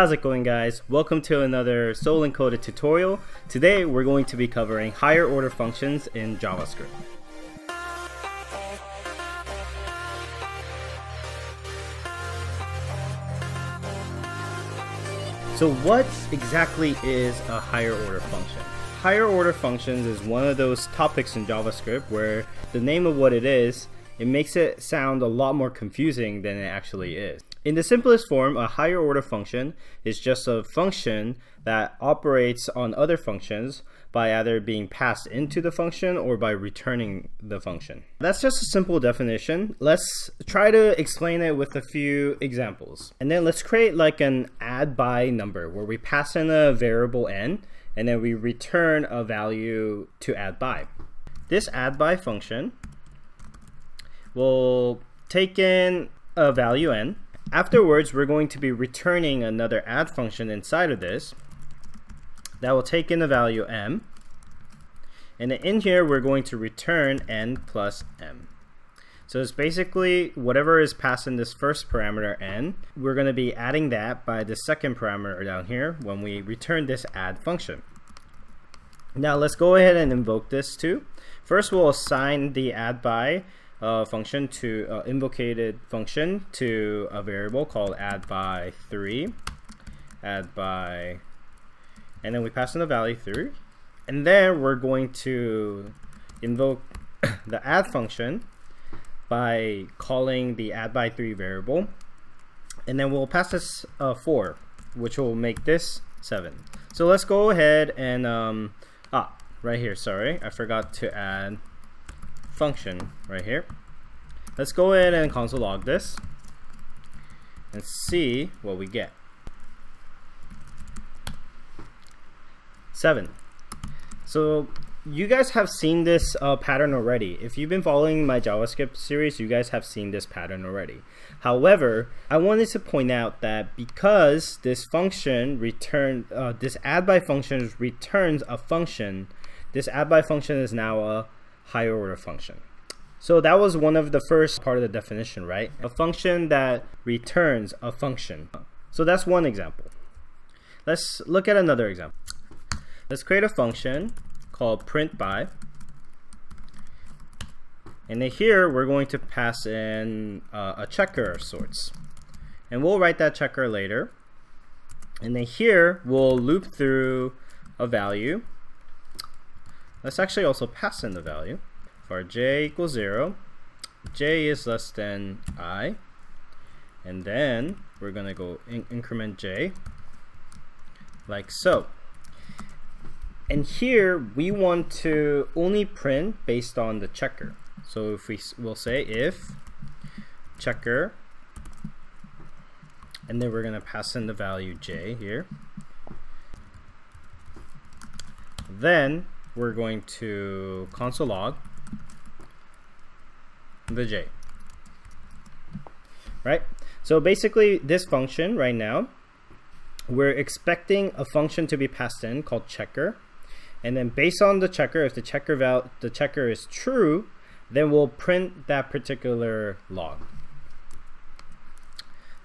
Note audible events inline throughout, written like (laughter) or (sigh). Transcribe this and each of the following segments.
How's it going guys? Welcome to another Soul Encoded tutorial. Today we're going to be covering higher order functions in JavaScript. So what exactly is a higher order function? Higher order functions is one of those topics in JavaScript where the name of what it is, it makes it sound a lot more confusing than it actually is. In the simplest form, a higher order function is just a function that operates on other functions by either being passed into the function or by returning the function. That's just a simple definition. Let's try to explain it with a few examples. And then let's create like an add by number where we pass in a variable n and then we return a value to add by. This add by function will take in a value n Afterwards, we're going to be returning another add function inside of this that will take in the value m. And in here, we're going to return n plus m. So it's basically whatever is passed in this first parameter n, we're going to be adding that by the second parameter down here when we return this add function. Now let's go ahead and invoke this too. First we'll assign the add by uh, function to uh, invocated function to a variable called add by 3 add by and then we pass in the value 3 and then we're going to invoke (coughs) the add function by calling the add by 3 variable. And then we'll pass this uh, 4 which will make this 7 so let's go ahead and um, ah right here sorry I forgot to add function right here. Let's go ahead and console log this and see what we get. 7. So you guys have seen this uh, pattern already. If you've been following my JavaScript series, you guys have seen this pattern already. However, I wanted to point out that because this function return, uh, this add by function returns a function, this add by function is now a higher order function. So that was one of the first part of the definition, right? A function that returns a function. So that's one example. Let's look at another example. Let's create a function called print by. And then here we're going to pass in uh, a checker of sorts. And we'll write that checker later. And then here we'll loop through a value Let's actually also pass in the value. For j equals 0, j is less than i, and then we're going to go in increment j, like so. And here we want to only print based on the checker. So if we will say if checker, and then we're going to pass in the value j here. Then we're going to console log the j. Right? So basically this function right now, we're expecting a function to be passed in called checker. And then based on the checker, if the checker val the checker is true, then we'll print that particular log.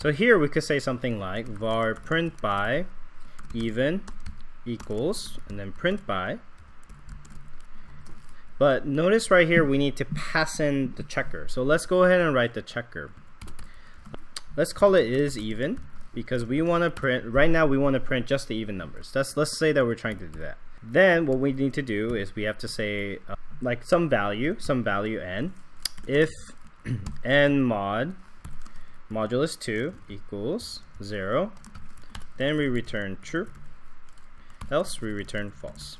So here we could say something like var print by even equals and then print by but notice right here we need to pass in the checker. So let's go ahead and write the checker. Let's call it is even because we want to print right now we want to print just the even numbers. That's let's say that we're trying to do that. Then what we need to do is we have to say uh, like some value, some value n if (clears throat) n mod modulus 2 equals 0 then we return true else we return false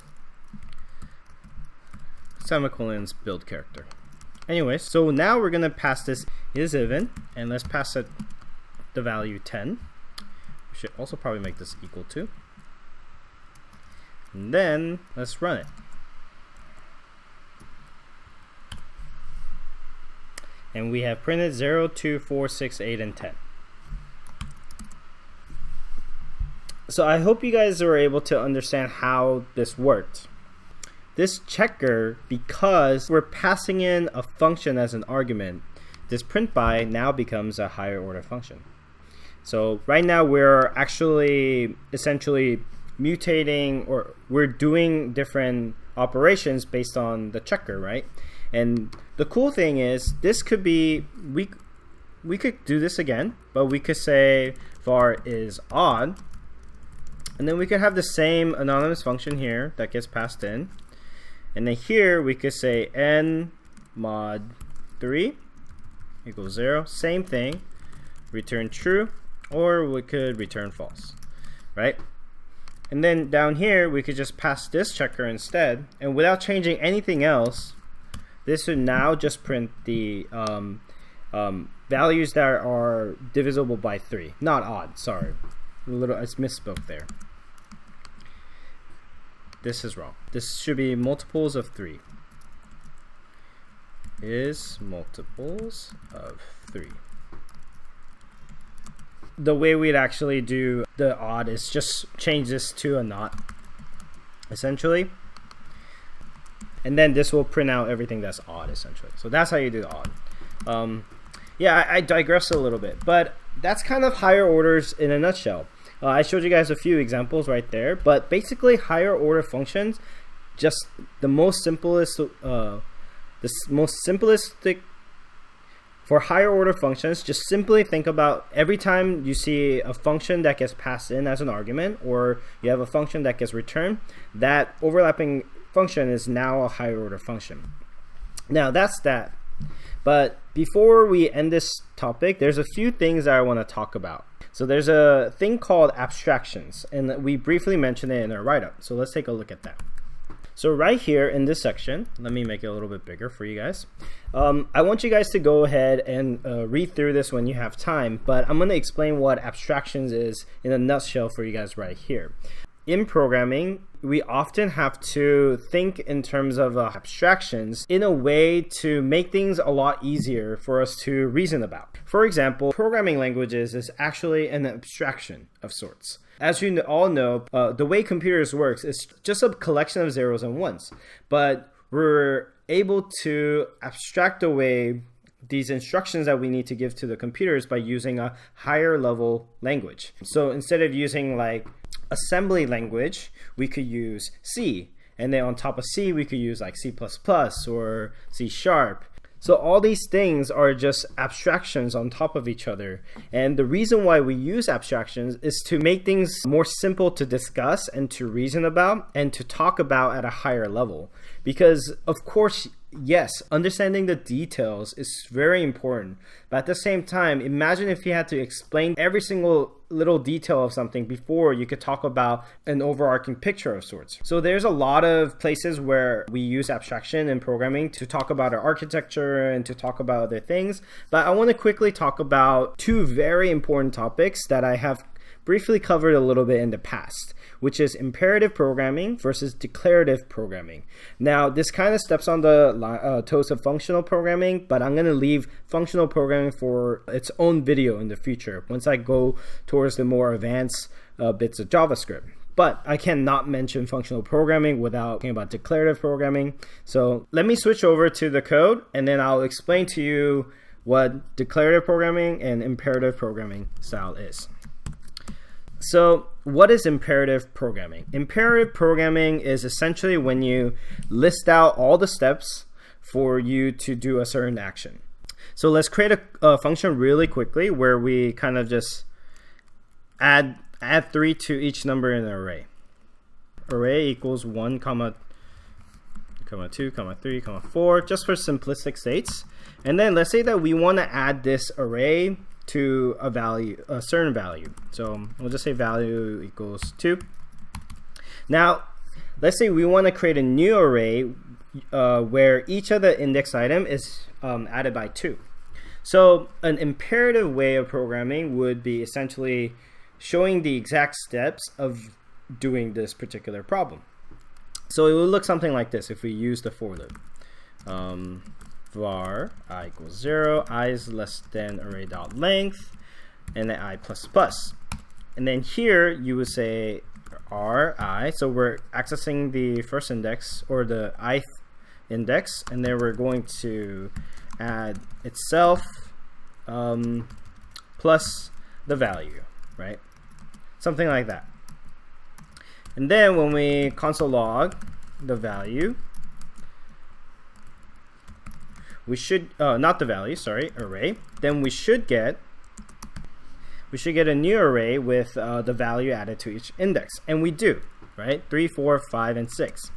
semicolons build character. Anyway, so now we're gonna pass this is even, and let's pass it the value 10. We should also probably make this equal to. And then let's run it. And we have printed 0, 2, 4, 6, 8, and 10. So I hope you guys were able to understand how this worked. This checker, because we're passing in a function as an argument, this print by now becomes a higher order function. So right now we're actually essentially mutating or we're doing different operations based on the checker, right? And the cool thing is this could be we we could do this again, but we could say var is odd. And then we could have the same anonymous function here that gets passed in. And then here we could say n mod 3 equals 0. Same thing. Return true or we could return false, right? And then down here, we could just pass this checker instead. And without changing anything else, this would now just print the um, um, values that are divisible by 3. Not odd, sorry. A little, I misspoke there. This is wrong. This should be multiples of 3. Is multiples of 3 the way we'd actually do the odd is just change this to a not, essentially. And then this will print out everything that's odd, essentially. So that's how you do the odd. Um, yeah, I, I, digress a little bit, but that's kind of higher orders in a nutshell. Uh, I showed you guys a few examples right there, but basically higher order functions, just the most simplest, uh, the most simplistic for higher order functions, just simply think about every time you see a function that gets passed in as an argument or you have a function that gets returned, that overlapping function is now a higher order function. Now that's that. But before we end this topic, there's a few things that I want to talk about. So there's a thing called abstractions, and we briefly mentioned it in our write-up. So let's take a look at that. So right here in this section, let me make it a little bit bigger for you guys. Um, I want you guys to go ahead and uh, read through this when you have time, but I'm going to explain what abstractions is in a nutshell for you guys right here. In programming, we often have to think in terms of uh, abstractions in a way to make things a lot easier for us to reason about. For example, programming languages is actually an abstraction of sorts. As you all know, uh, the way computers works is just a collection of zeros and ones, but we're able to abstract away these instructions that we need to give to the computers by using a higher level language. So instead of using like assembly language, we could use C. And then on top of C, we could use like C++ or C sharp. So all these things are just abstractions on top of each other. And the reason why we use abstractions is to make things more simple to discuss and to reason about and to talk about at a higher level. Because of course, yes, understanding the details is very important. But at the same time, imagine if you had to explain every single little detail of something before you could talk about an overarching picture of sorts. So there's a lot of places where we use abstraction in programming to talk about our architecture and to talk about other things. But I want to quickly talk about two very important topics that I have briefly covered a little bit in the past, which is imperative programming versus declarative programming. Now, this kind of steps on the uh, toes of functional programming, but I'm going to leave functional programming for its own video in the future once I go towards the more advanced uh, bits of JavaScript. But I cannot mention functional programming without talking about declarative programming. So let me switch over to the code and then I'll explain to you what declarative programming and imperative programming style is. So, what is imperative programming? Imperative programming is essentially when you list out all the steps for you to do a certain action. So, let's create a, a function really quickly where we kind of just add add 3 to each number in an array. Array equals 1 comma comma 2 comma 3 comma 4 just for simplistic states. And then let's say that we want to add this array to a value, a certain value. So we'll just say value equals 2. Now, let's say we want to create a new array uh, where each of the index item is um, added by 2. So an imperative way of programming would be essentially showing the exact steps of doing this particular problem. So it would look something like this if we use the for loop. Um, var i equals 0, i is less than array dot length, and then i plus plus. And then here you would say r i, so we're accessing the first index or the ith index, and then we're going to add itself um, plus the value, right? Something like that. And then when we console log the value, we should, uh, not the value, sorry, array, then we should get, we should get a new array with uh, the value added to each index. And we do, right? 3, 4, 5, and 6.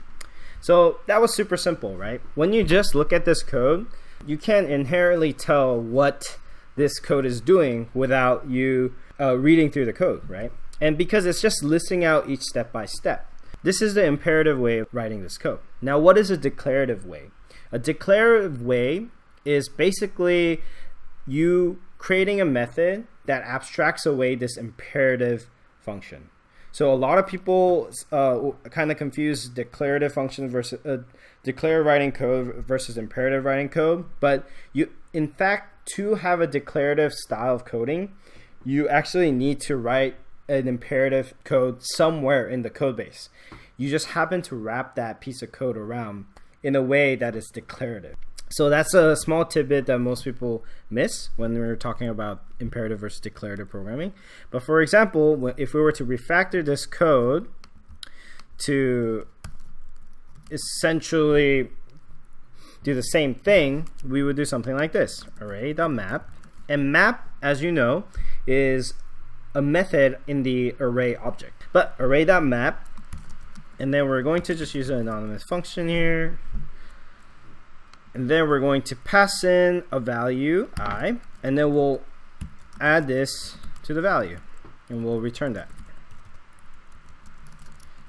So that was super simple, right? When you just look at this code, you can't inherently tell what this code is doing without you uh, reading through the code, right? And because it's just listing out each step by step. This is the imperative way of writing this code. Now, what is a declarative way? A declarative way is basically you creating a method that abstracts away this imperative function. So a lot of people uh, kind of confuse declarative function versus uh, declarative writing code versus imperative writing code. But you, in fact, to have a declarative style of coding, you actually need to write an imperative code somewhere in the code base. You just happen to wrap that piece of code around in a way that is declarative. So that's a small tidbit that most people miss when we're talking about imperative versus declarative programming. But for example, if we were to refactor this code to essentially do the same thing, we would do something like this, array.map. And map, as you know, is a method in the array object. But array.map, and then we're going to just use an anonymous function here, and then we're going to pass in a value i and then we'll add this to the value and we'll return that.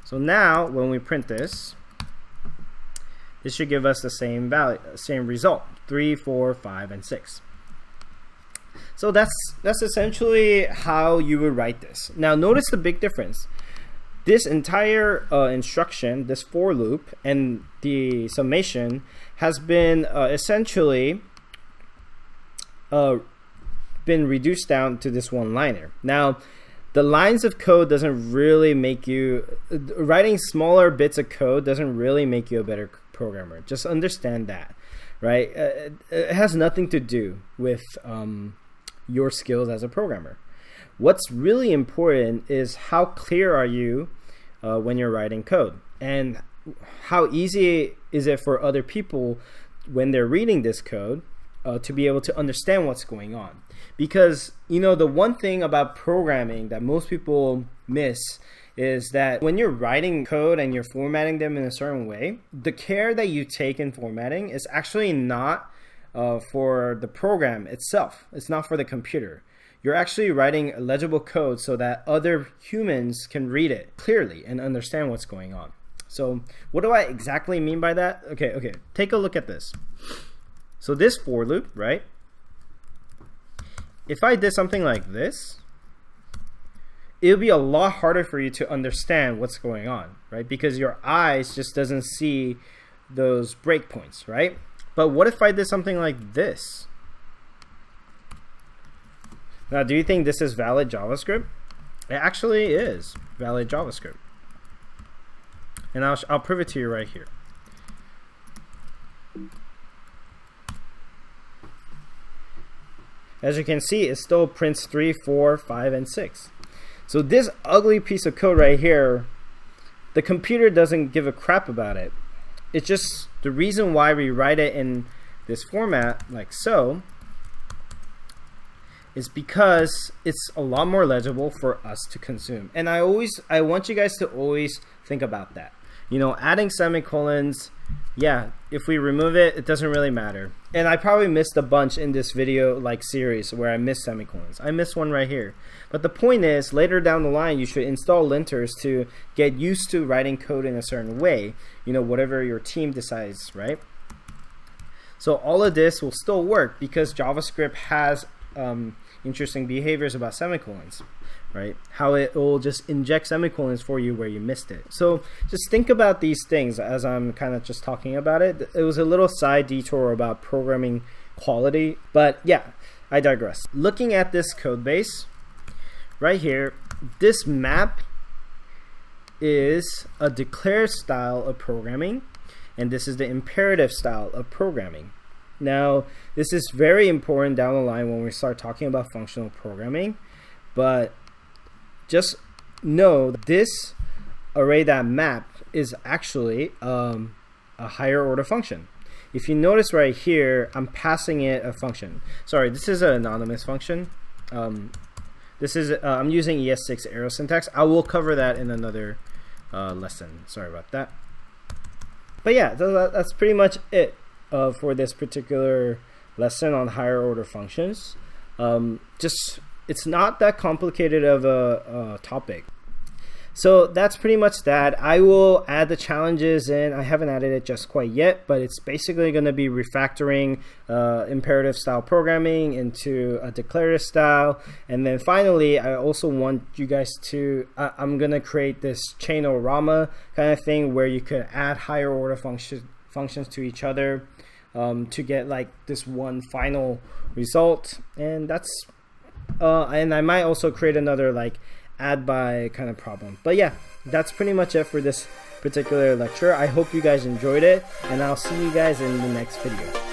So now when we print this this should give us the same value same result 3 4 5 and 6 so that's that's essentially how you would write this. Now notice the big difference this entire uh, instruction, this for loop, and the summation has been uh, essentially uh, been reduced down to this one liner. Now, the lines of code doesn't really make you writing smaller bits of code doesn't really make you a better programmer. Just understand that, right? Uh, it has nothing to do with um, your skills as a programmer. What's really important is how clear are you uh, when you're writing code, and how easy is it for other people when they're reading this code uh, to be able to understand what's going on? Because you know the one thing about programming that most people miss is that when you're writing code and you're formatting them in a certain way the care that you take in formatting is actually not uh, for the program itself. It's not for the computer you're actually writing legible code so that other humans can read it clearly and understand what's going on so what do I exactly mean by that? Okay, okay, take a look at this. So this for loop, right? If I did something like this, it would be a lot harder for you to understand what's going on, right? Because your eyes just doesn't see those breakpoints, right? But what if I did something like this? Now, do you think this is valid JavaScript? It actually is valid JavaScript and I'll, I'll prove it to you right here. As you can see, it still prints 3, 4, 5, and 6. So this ugly piece of code right here, the computer doesn't give a crap about it. It's just the reason why we write it in this format, like so, is because it's a lot more legible for us to consume. And I always, I want you guys to always think about that you know, adding semicolons, yeah, if we remove it, it doesn't really matter. And I probably missed a bunch in this video like series where I missed semicolons. I missed one right here. But the point is, later down the line, you should install linters to get used to writing code in a certain way, you know, whatever your team decides, right? So all of this will still work because JavaScript has um, interesting behaviors about semicolons right? How it will just inject semicolons for you where you missed it. So just think about these things as I'm kind of just talking about it. It was a little side detour about programming quality, but yeah, I digress. Looking at this code base right here, this map is a declared style of programming, and this is the imperative style of programming. Now, this is very important down the line when we start talking about functional programming but just know this array that map is actually um, a higher order function. If you notice right here, I'm passing it a function. Sorry, this is an anonymous function. Um, this is uh, I'm using ES6 arrow syntax. I will cover that in another uh, lesson. Sorry about that. But yeah, that's pretty much it uh, for this particular lesson on higher order functions. Um, just it's not that complicated of a, a topic. So that's pretty much that. I will add the challenges in. I haven't added it just quite yet, but it's basically going to be refactoring uh, imperative style programming into a declarative style. And then finally, I also want you guys to, uh, I'm going to create this Chainorama kind of thing where you could add higher order function, functions to each other um, to get like this one final result. And that's, uh, and I might also create another like add by kind of problem. But yeah, that's pretty much it for this particular lecture. I hope you guys enjoyed it, and I'll see you guys in the next video.